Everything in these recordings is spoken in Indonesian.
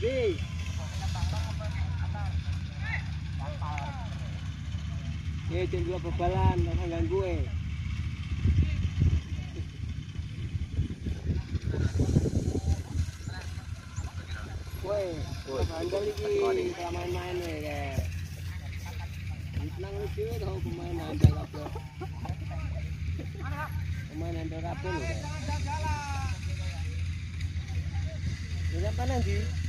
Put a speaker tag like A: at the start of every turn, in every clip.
A: Ya, jam dua bebalan, jangan ganggu eh. Woi, iki, ora main-main wae kayak. Nang lucu tau pemain andal kabeh. Pemain andal kabeh lho. Kayak. Ini apa nanti?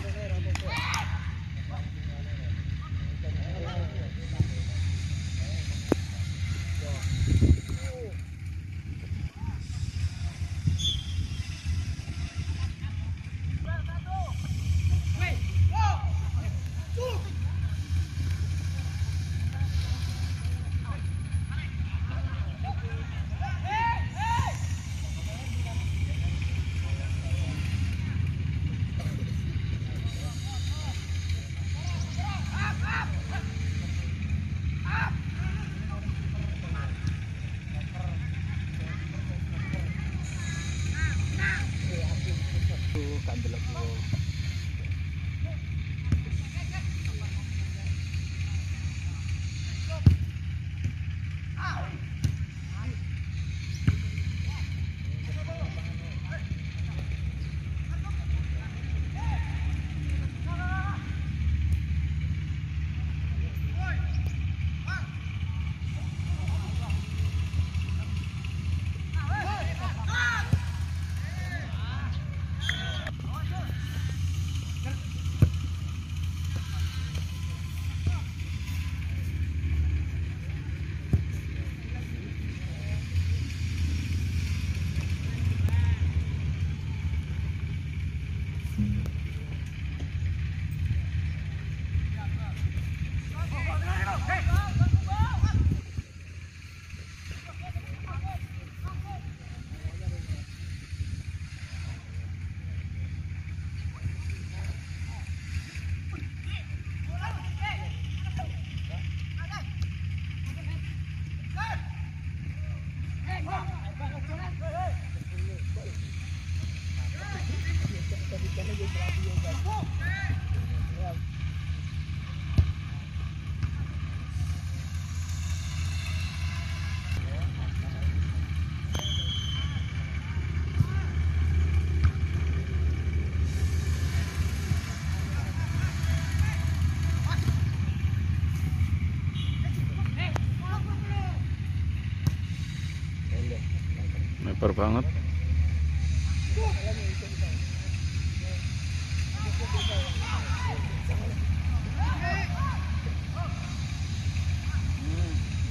B: Lebar banget.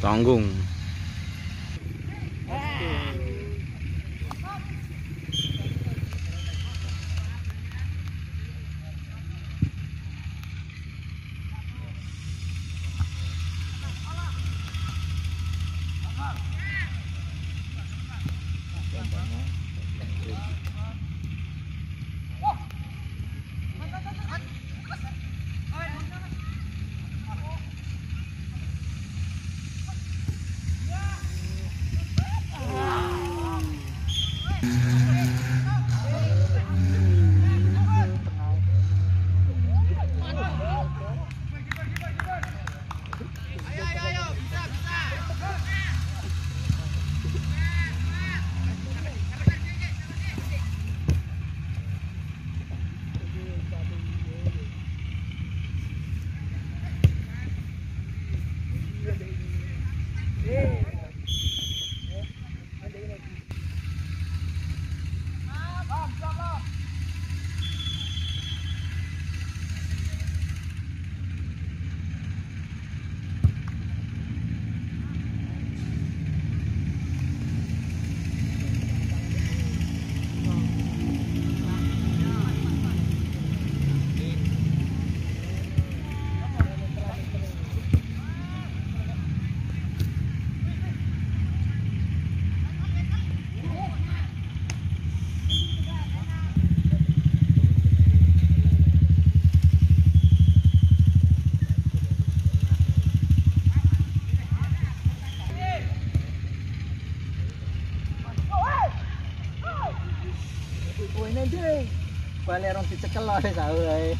B: Tanggung. Balik orang dicekal lah, saya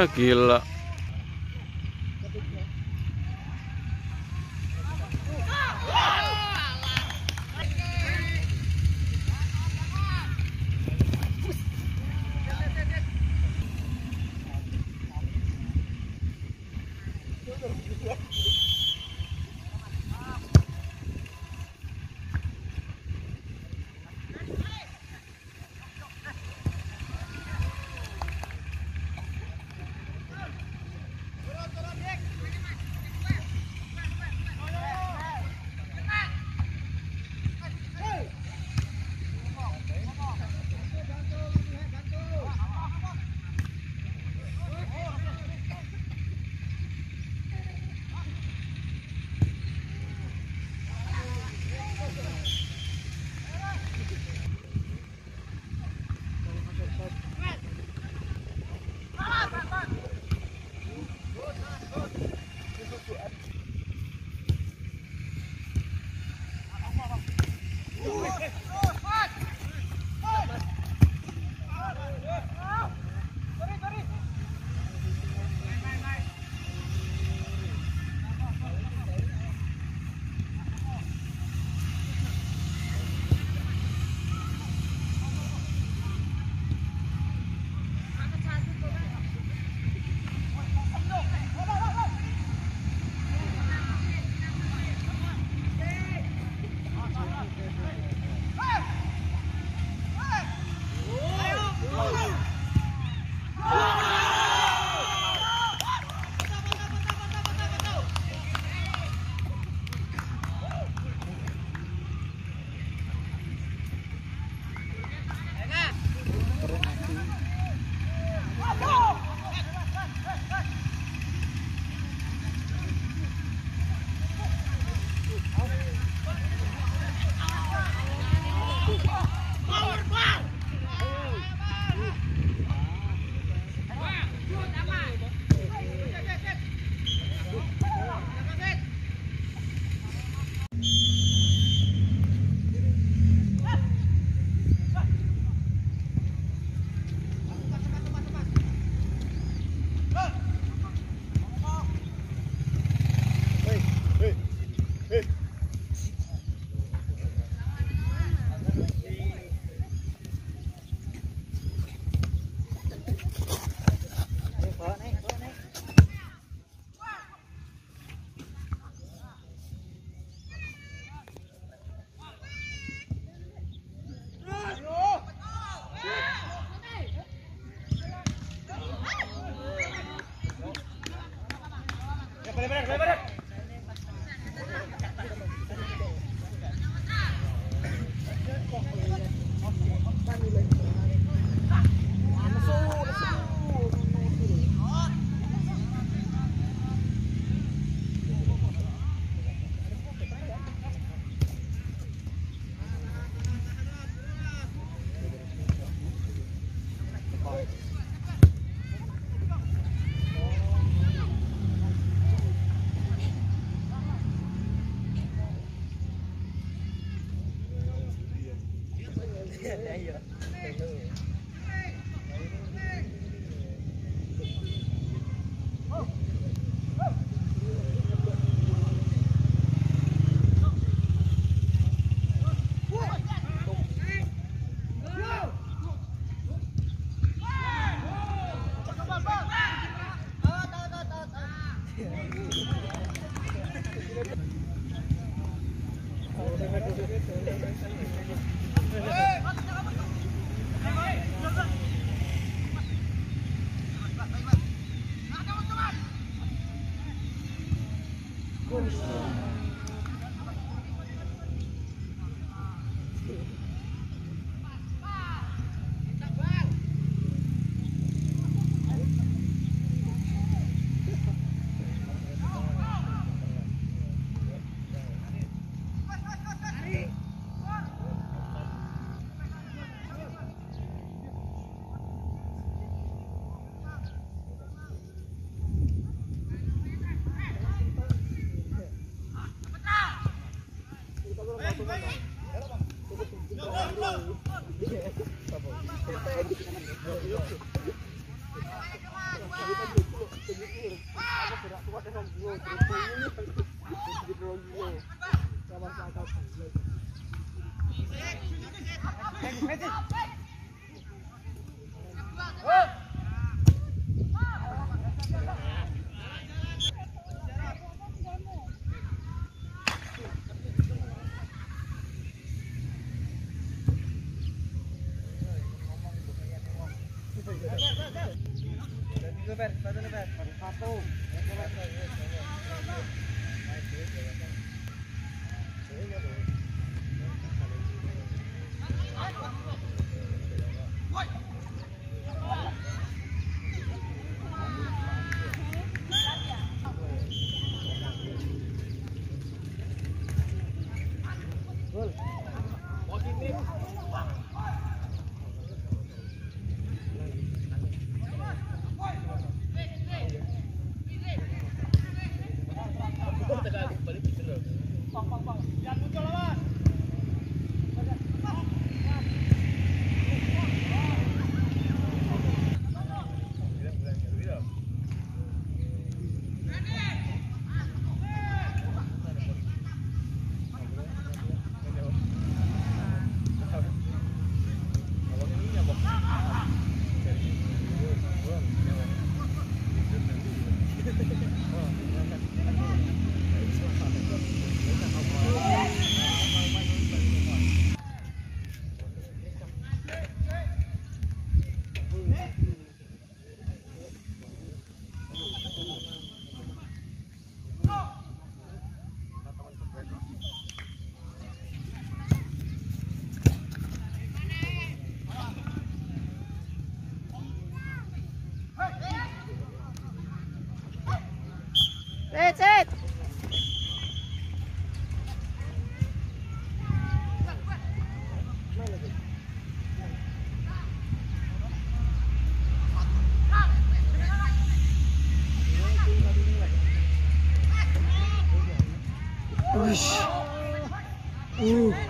B: ae.
C: Thank you. よし。おお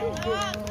C: Vai.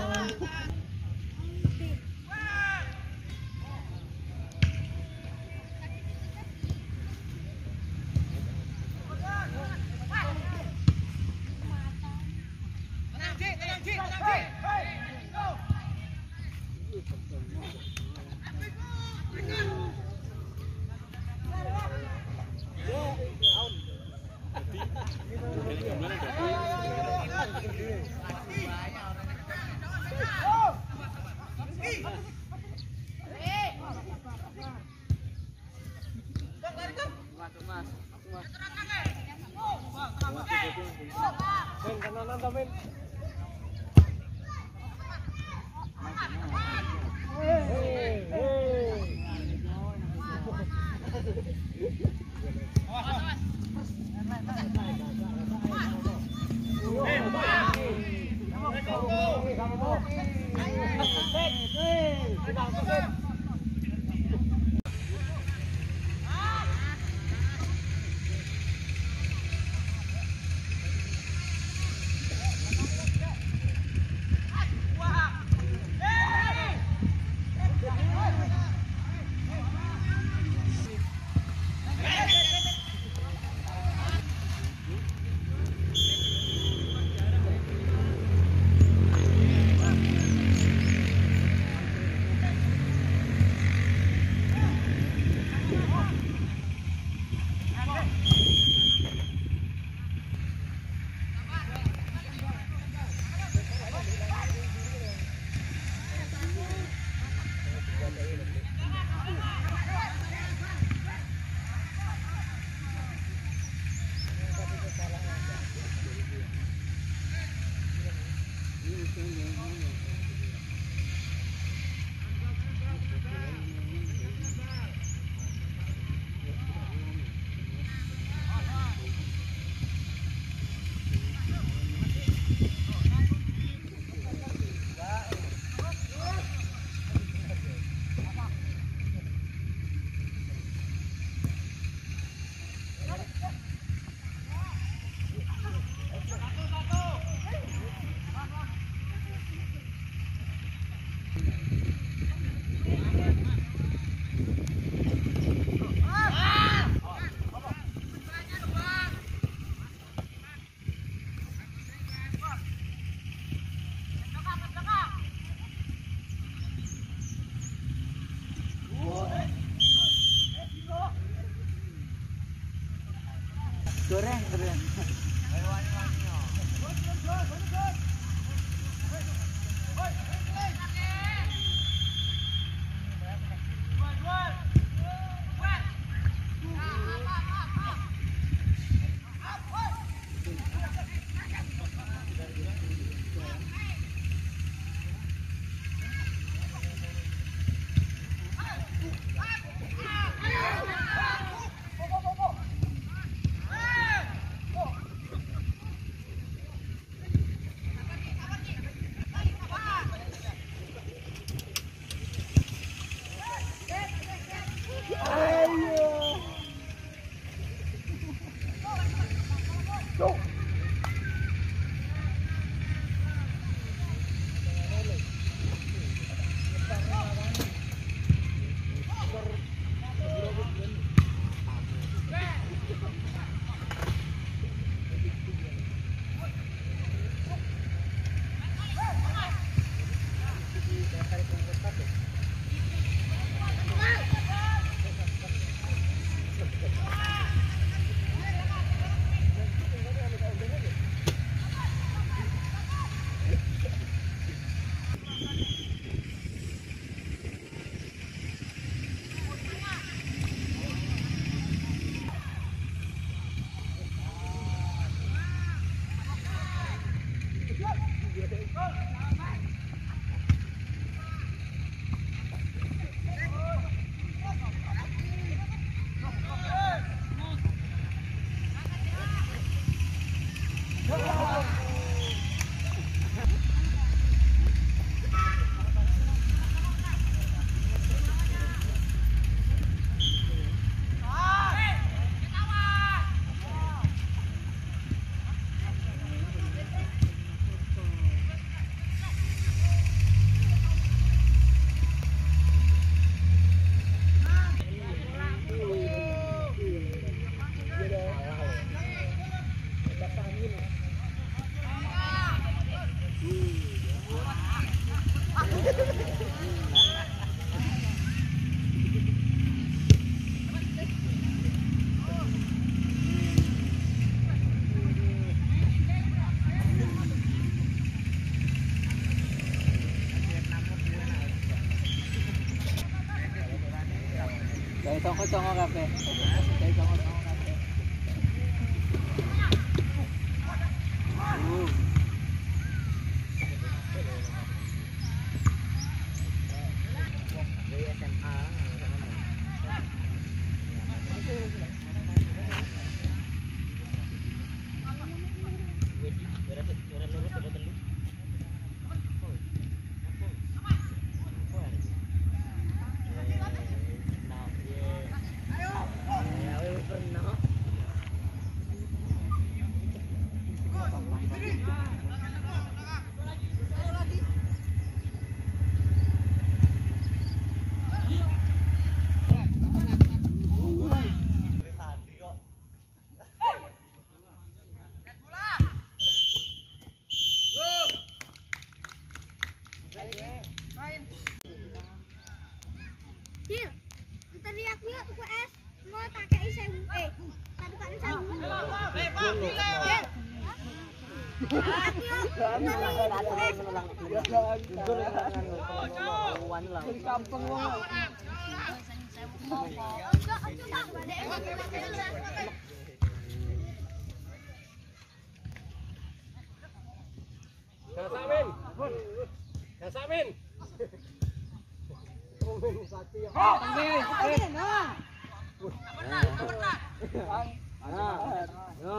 D: Samin. Ya Samin. Benar, benar. Ana. Ya.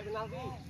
D: Kenal sih.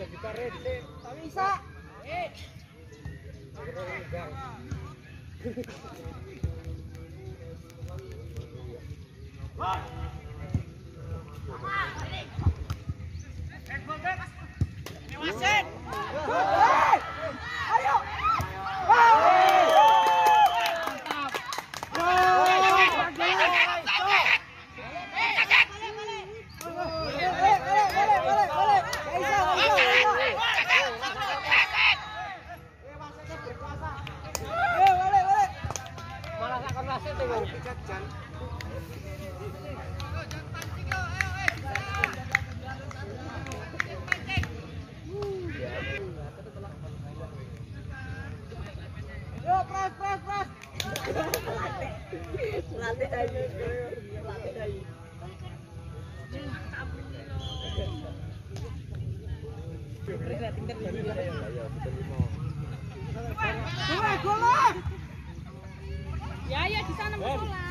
D: Bisa. Eh. Ah, balik.
C: Eh, gol, Mas. Wasit. Latih
D: Ya ya di sana masalah.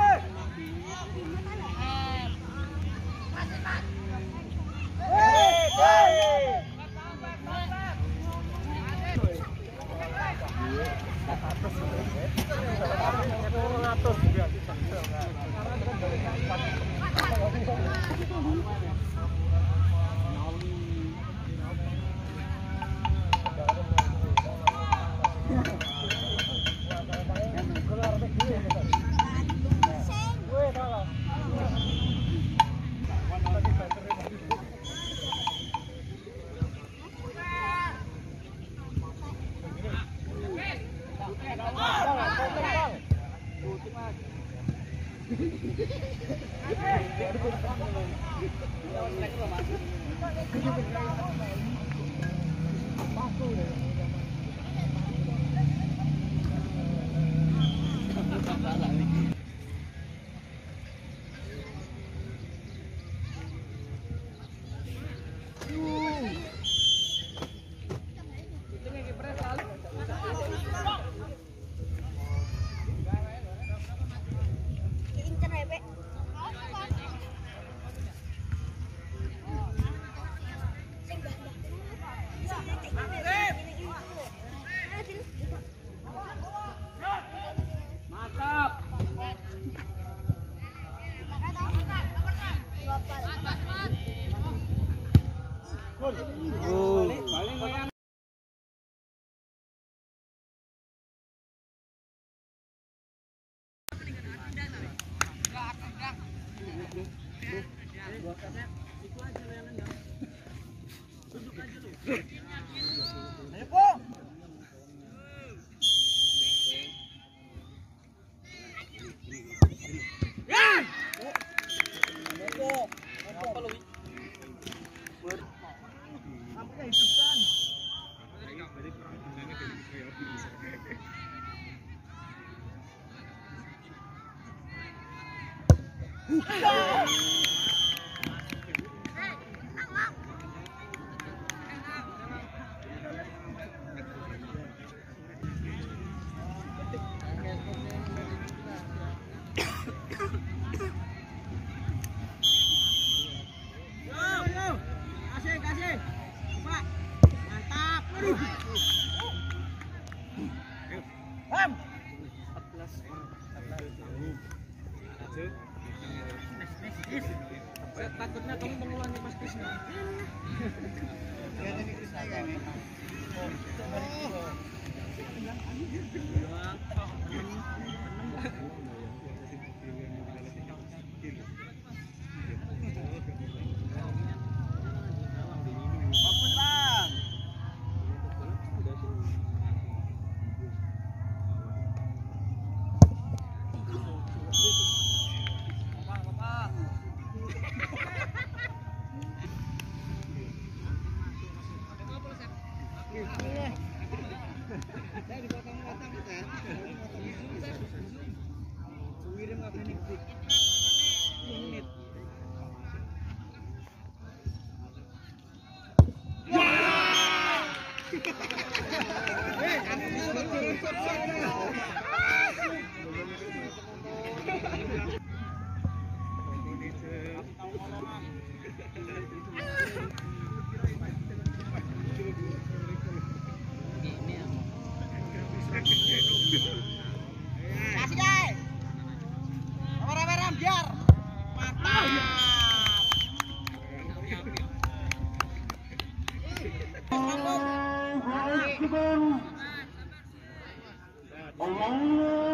D: Thank
B: you.
A: Takutnya أكبر
C: الله